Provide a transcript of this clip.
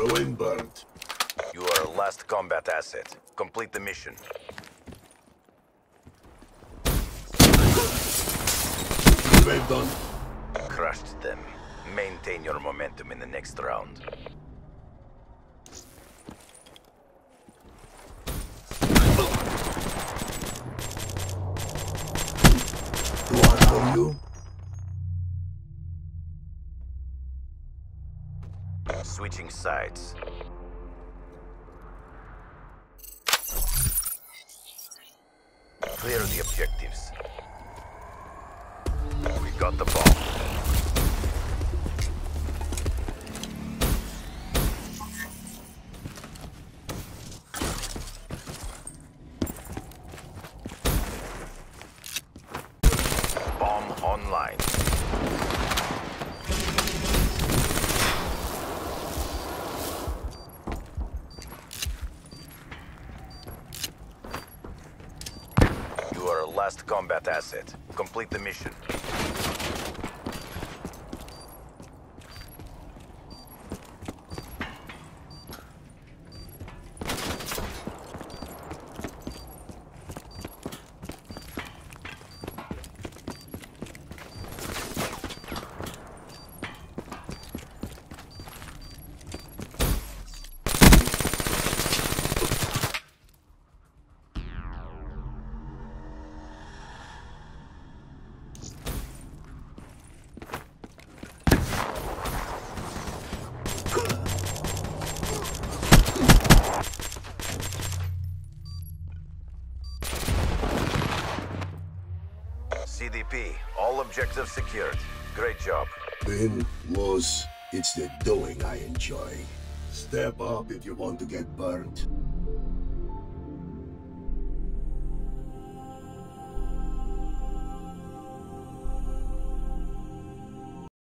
Throwing burnt. You are a last combat asset. Complete the mission. Well done. Crushed them. Maintain your momentum in the next round. Switching sides. Clear the objectives. We got the bomb. Bomb online. You are a last combat asset. Complete the mission. CDP, all objectives secured. Great job. Win, lose, it's the doing I enjoy. Step up if you want to get burnt.